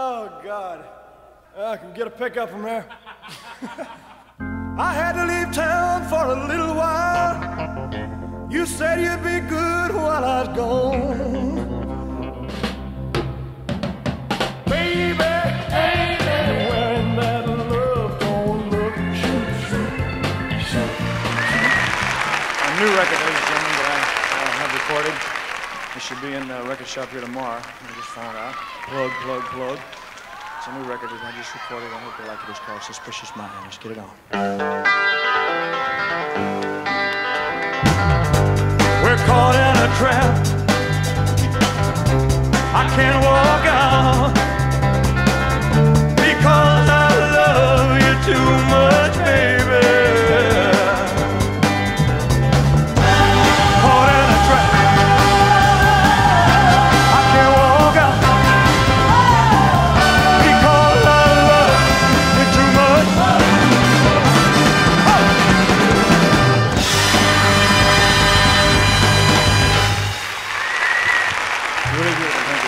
Oh, God. I can get a pickup from there. I had to leave town for a little while. You said you'd be good while I was gone. Baby, shoot. A new record, ladies and gentlemen, that I uh, have recorded. It should be in the record shop here tomorrow. I just found out. Plug, plug, plug. It's a new record that I just recorded. I hope you like it. It's called Suspicious Mind. Let's get it on. We're caught in a trap. I can't walk. really great. Thank you.